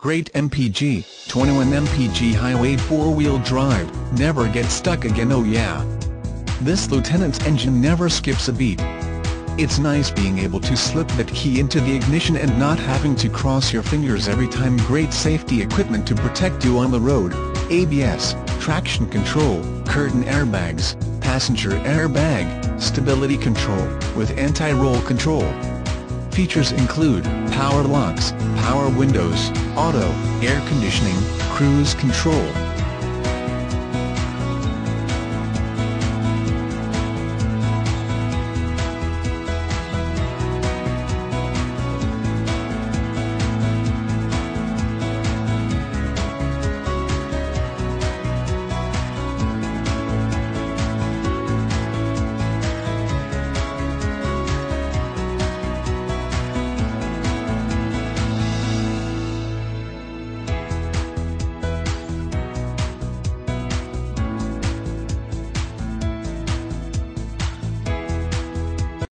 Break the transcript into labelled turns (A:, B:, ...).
A: Great MPG, 21 MPG high-weight four-wheel drive, never get stuck again oh yeah. This Lieutenant's engine never skips a beat. It's nice being able to slip that key into the ignition and not having to cross your fingers every time great safety equipment to protect you on the road, ABS, traction control, curtain airbags, passenger airbag, stability control, with anti-roll control. Features include, power locks, power windows, auto, air conditioning, cruise control,